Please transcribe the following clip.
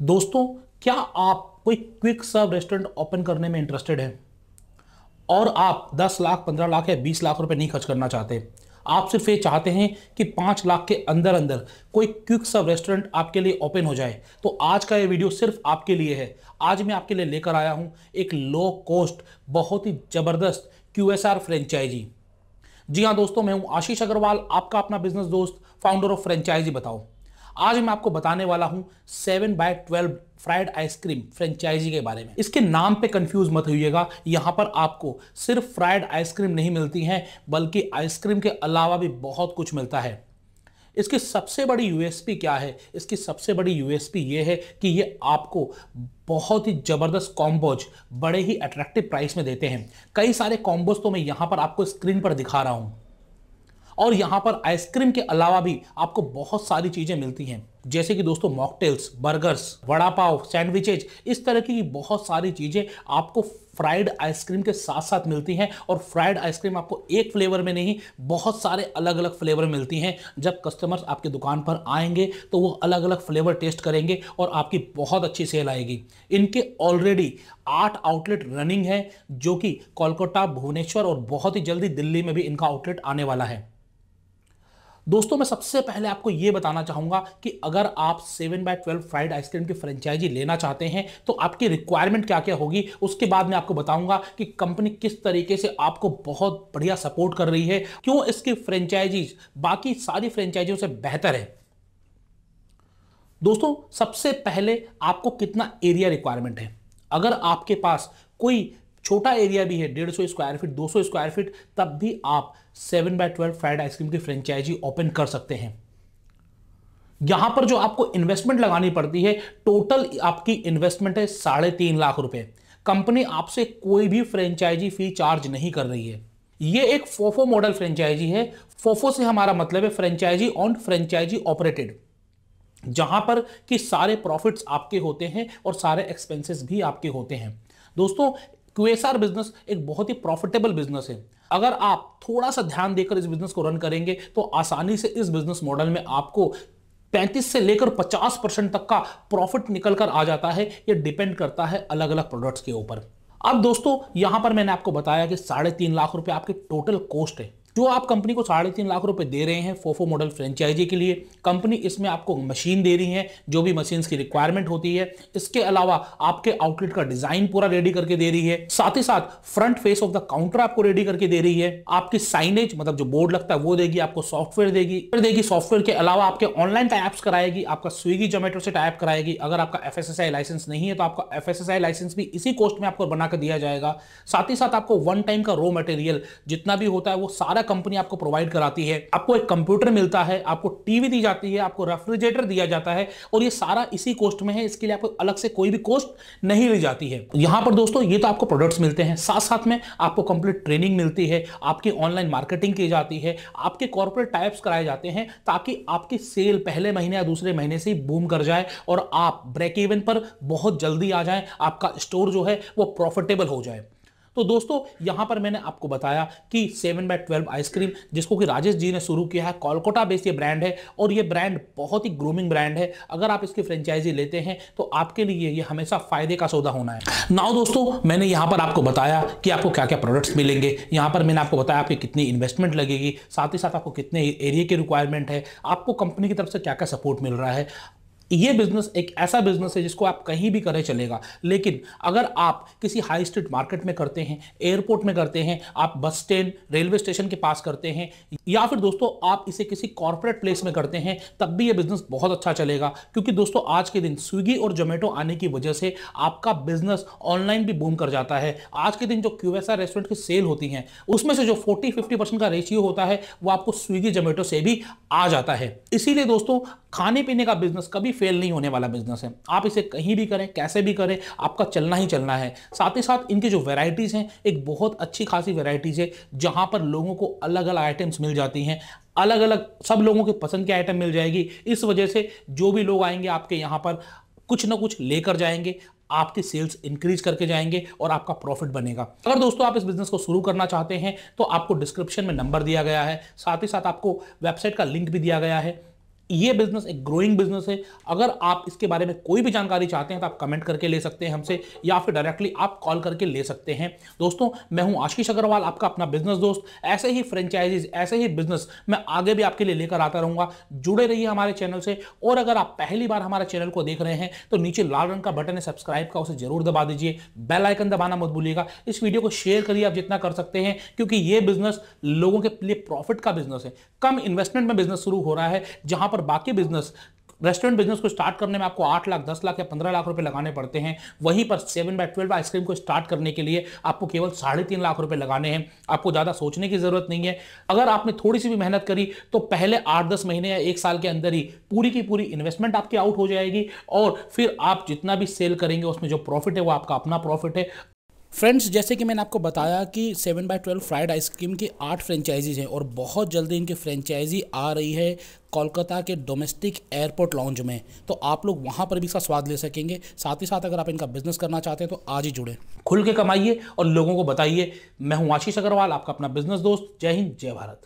दोस्तों, क्या आप कोई क्विक सर्व रेस्टोरेंट ओपन करने में इंटरेस्टेड हैं? और आप 10 लाख 15 लाख या 20 लाख रुपए नहीं खर्च करना चाहते? आप सिर्फ़ ये चाहते हैं कि 5 लाख के अंदर अंदर कोई क्विक सर्व रेस्टोरेंट आपके लिए ओपन हो जाए। तो आज का ये वीडियो सिर्फ़ आपके लिए है। आज मैं आपके लिए लेकर आया हूँ एक लो कॉस्ट बहुत ही ज़बरदस्त क्यूएसआर फ्रेंचाइजी जी हाँ दोस्तों, मैं हूँ आशीष अग्रवाल, आपका अपना बिज़नेस दोस्त फाउंडर ऑफ़ फ्रेंचाइजी बताओ। आज मैं आपको बताने वाला हूँ seven by twelve fried ice cream franchisee के बारे में। इसके नाम पे कंफ्यूज मत होइएगा। यहाँ पर आपको सिर्फ़ फ्राइड आइसक्रीम नहीं मिलती हैं, बल्कि आइसक्रीम के अलावा भी बहुत कुछ मिलता है। इसकी सबसे बड़ी यूएसपी क्या है? इसकी सबसे बड़ी यूएसपी ये है कि ये आपको बहुत ही ज़बरदस्त कॉम्बोज बड़े ही अट्रैक्टिव प्राइस में देते हैं। कई सारे कॉम्बोज तो मैं यहाँ पर आपको स्क्रीन पर दिखा रहा हूँ। और यहाँ पर आइसक्रीम के अलावा भी आपको बहुत सारी चीज़ें मिलती हैं। जैसे कि दोस्तों mocktails burgers vada pav sandwiches इस तरह की बहुत सारी चीज़ें आपको फ्राइड आइसक्रीम के साथ साथ मिलती हैं। और फ्राइड आइसक्रीम आपको एक फ्लेवर में नहीं, बहुत सारे अलग अलग फ्लेवर मिलती हैं। जब कस्टमर्स आपकी दुकान पर आएँगे तो वो अलग अलग फ्लेवर टेस्ट करेंगे और आपकी बहुत अच्छी सेल आएगी। इनके ऑलरेडी आठ आउटलेट रनिंग है, जो कि कोलकाता, भुवनेश्वर और बहुत ही जल्दी दिल्ली में भी इनका आउटलेट आने वाला है। दोस्तों, मैं सबसे पहले आपको यह बताना चाहूँगा कि अगर आप seven by twelve fried ice cream की फ्रेंचाइजी लेना चाहते हैं तो आपकी रिक्वायरमेंट क्या क्या होगी? उसके बाद मैं आपको बताऊँगा कि कंपनी किस तरीके से आपको बहुत बढ़िया सपोर्ट कर रही है। क्यों इसकी फ्रेंचाइजीज बाकी सारी फ्रेंचाइजियों से बेहतर है? दोस्तों, सबसे पहले आपको कितना एरिया रिक्वायरमेंट है? अगर आपके पास कोई छोटा एरिया भी है, डेढ़ सौ स्क्वायर फीट दो सौ स्क्वायर फीट तब भी आप seven by twelve fried ice cream की फ्रेंचाइजी ओपन कर सकते हैं। यहाँ पर जो आपको इन्वेस्टमेंट लगानी पड़ती है टोटल आपकी इन्वेस्टमेंट है साढ़े तीन लाख रुपए। कंपनी आपसे कोई भी फ्रेंचाइजी फ़ी चार्ज नहीं कर रही है। यह एक फोफो मॉडल फ्रेंचाइजी है। फोफो से हमारा मतलब है फ्रेंचाइजी ऑन फ्रेंचाइजी ऑपरेटेड जहाँ पर कि सारे प्रॉफिट्स आपके होते हैं और सारे एक्सपेंसेस भी आपके होते हैं। दोस्तों क्यूएसआर बिज़नेस एक बहुत ही प्रॉफिटेबल बिज़नेस है। अगर आप थोड़ा सा ध्यान देकर इस बिज़नेस को रन करेंगे तो आसानी से इस बिज़नेस मॉडल में आपको 35 से लेकर 50 परसेंट तक का प्रॉफिट निकल कर आ जाता है। यह डिपेंड करता है अलग अलग प्रोडक्ट्स के ऊपर। अब दोस्तों, यहाँ पर मैंने आपको बताया कि साढ़े तीन लाख रुपए आपके टोटल कॉस्ट है। जो आप कंपनी को साढ़े तीन लाख रुपए दे रहे हैं फोफो मॉडल फ्रेंचाइजी के लिए, कंपनी इसमें आपको मशीन दे रही है, जो भी मशीन की रिक्वायरमेंट होती है। इसके अलावा आपके आउटलेट का डिज़ाइन पूरा रेडी करके दे रही है। साथ ही साथ front face of the counter आपको रेडी करके दे रही है। आपकी साइनेज मतलब जो बोर्ड लगता है, वो देगी, आपको सॉफ्टवेयर देगी। फिर देगी सॉफ्टवेयर के अलावा आपके ऑनलाइन टाइप्स कराएगी, आपका स्विगी जोमेटो से टाइप कराएगी। अगर आपका एफ़ लाइसेंस नहीं है तो आपका एफ़ लाइसेंस भी इसी कोस्ट में आपको बनाकर दिया जाएगा। साथ ही साथ आपको वन टाइम का रो मटेरियल जितना भी होता है, वो सारा कंपनी आपको प्रोवाइड कराती है, आपको एक कंप्यूटर मिलता है, आपको टीवी दी जाती है, आपको रेफ्रिजरेटर दिया जाता है और ये सारा इसी कॉस्ट में है, इसके लिए आपको अलग से कोई भी कॉस्ट नहीं ली जाती है। यहाँ पर दोस्तों, ये तो आपको प्रोडक्ट्स मिलते हैं साथ साथ में आपको कंप्लीट ट्रेनिंग मिलती है, आपकी ऑनलाइन मार्केटिंग की जाती है, आपके कॉर्पोरेट टाइप्स कराए जाते हैं, ताकि आपकी सेल पहले महीने या दूसरे महीने से बूम कर जाए और आप ब्रेक इवन पर बहुत जल्दी आ जाए, आपका स्टोर जो है वो प्रॉफिटेबल हो जाए। तो दोस्तों, यहाँ पर मैंने आपको बताया कि सेवन बाय ट्वेल्व आइसक्रीम जिसको कि राजेश जी ने शुरू किया है, कोलकाता बेस्ड ये ब्रांड है और ये ब्रांड बहुत ही ग्रूमिंग ब्रांड है। अगर आप इसकी फ्रेंचाइजी लेते हैं तो आपके लिए ये हमेशा फ़ायदे का सौदा होना है। नाउ दोस्तों, मैंने यहाँ पर आपको बताया कि आपको क्या क्या प्रोडक्ट्स मिलेंगे। यहाँ पर मैंने आपको बताया आपकी कितनी इन्वेस्टमेंट लगेगी, साथ ही साथ आपको कितने एरिया की रिक्वायरमेंट है, आपको कंपनी की तरफ़ से क्या क्या सपोर्ट मिल रहा है। ये बिज़नेस एक ऐसा बिज़नेस है जिसको आप कहीं भी करें चलेगा। लेकिन अगर आप किसी हाई स्ट्रीट मार्केट में करते हैं एयरपोर्ट में करते हैं, आप बस स्टैंड रेलवे स्टेशन के पास करते हैं, या फिर दोस्तों आप इसे किसी कॉर्पोरेट प्लेस में करते हैं, तब भी ये बिज़नेस बहुत अच्छा चलेगा। क्योंकि दोस्तों आज के दिन स्विगी और जोमेटो आने की वजह से आपका बिज़नेस ऑनलाइन भी बूम कर जाता है। आज के दिन जो क्यूएसआर रेस्टोरेंट की सेल होती हैं, उसमें से जो फोर्टी फिफ्टी का रेशियो होता है, वो आपको स्विगी जोमेटो से भी आ जाता है। इसीलिए दोस्तों खाने पीने का बिज़नेस कभी फेल नहीं होने वाला बिज़नेस है। आप इसे कहीं भी करें, कैसे भी करें, आपका चलना ही चलना है। साथ ही साथ इनके जो वेराइटीज़ हैं, एक बहुत अच्छी खासी वेराइटीज़ है, जहाँ पर लोगों को अलग अलग आइटम्स मिल जाती हैं। अलग अलग सब लोगों के पसंद की आइटम मिल जाएगी। इस वजह से जो भी लोग आएँगे आपके यहाँ पर, कुछ ना कुछ लेकर जाएँगे, आपकी सेल्स इंक्रीज करके जाएँगे और आपका प्रॉफिट बनेगा। अगर दोस्तों आप इस बिज़नेस को शुरू करना चाहते हैं तो आपको डिस्क्रिप्शन में नंबर दिया गया है। साथ ही साथ आपको वेबसाइट का लिंक भी दिया गया है। ये बिज़नेस एक ग्रोइंग बिज़नेस है। अगर आप इसके बारे में कोई भी जानकारी चाहते हैं तो आप कमेंट करके ले सकते हैं हमसे, या फिर डायरेक्टली आप कॉल करके ले सकते हैं। दोस्तों, मैं हूँ आशीष अग्रवाल, आपका अपना बिज़नेस दोस्त। ऐसे ही फ्रेंचाइजीज ऐसे ही बिज़नेस मैं आगे भी आपके लिए लेकर आता रहूँगा। जुड़े रहिए हमारे चैनल से। और अगर आप पहली बार हमारे चैनल को देख रहे हैं तो नीचे लाल रंग का बटन है सब्सक्राइब का, उसे ज़रूर दबा दीजिए। बेल आइकन दबाना मत भूलिएगा। इस वीडियो को शेयर करिए आप जितना कर सकते हैं, क्योंकि ये बिज़नेस लोगों के लिए प्रॉफिट का बिज़नेस है। कम इन्वेस्टमेंट में बिज़नेस शुरू हो रहा है, जहाँ पर बाकी बिज़नेस रेस्टोरेंट बिज़नेस को स्टार्ट करने में आपको आठ लाख, दस लाख या पंद्रह लाख रुपए लगाने पड़ते हैं। वहीं पर seven by twelve ice cream को स्टार्ट करने के लिए आपको केवल साढ़े तीन लाख रुपए लगाने हैं। आपको ज़्यादा सोचने की ज़रूरत नहीं है। अगर आपने थोड़ी सी भी मेहनत करी तो पहले आठ दस महीने या एक साल के अंदर ही पूरी की पूरी इन्वेस्टमेंट आपकी आउट हो जाएगी और फिर आप जितना भी सेल करेंगे, उसमें जो प्रॉफिट है, वो आपका अपना प्रॉफिट है। फ्रेंड्स जैसे कि मैंने आपको बताया कि seven by twelve fried ice cream की आठ फ्रेंचाइजीज हैं और बहुत जल्दी इनकी फ्रेंचाइजी आ रही है कोलकाता के डोमेस्टिक एयरपोर्ट लॉन्च में। तो आप लोग वहाँ पर भी इसका स्वाद ले सकेंगे। साथ ही साथ अगर आप इनका बिज़नेस करना चाहते हैं तो आज ही जुड़े। खुल के कमाइए और लोगों को बताइए, मैं हूँ आशीष अग्रवाल, आपका अपना बिज़नेस दोस्त। जय हिंद, जय भारत।